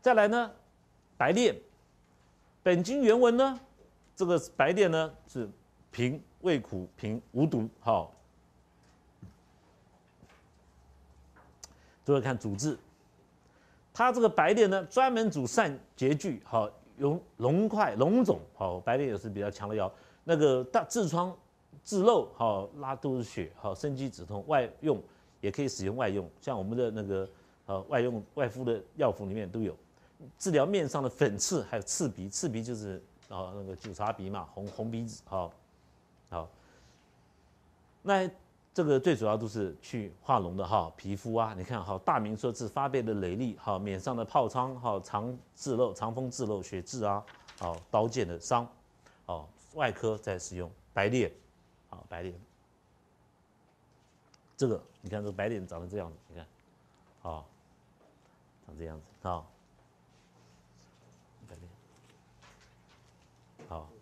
再来呢，白练，本经原文呢，这个白练呢是平胃苦，平无毒，好。诸位看主字，它这个白练呢，专门主善结聚，好，容龙块龙肿，好，白练也是比较强的药。那个大痔疮、痔漏，好，拉肚子血，好，生肌止痛，外用也可以使用外用，像我们的那个呃外用外敷的药服里面都有，治疗面上的粉刺，还有刺鼻，刺鼻就是啊那个酒茶鼻嘛，红红鼻子，好，好，那。这个最主要都是去化脓的哈，皮肤啊，你看哈，大明说治发背的累粒，哈，脸上的泡疮，哈，肠痔漏、肠风痔漏、血渍啊，好，刀剑的伤，哦，外科在使用白癜，好，白癜，这个你看这个白癜长成这样子，你看，好，长这样子，好，白癜，好。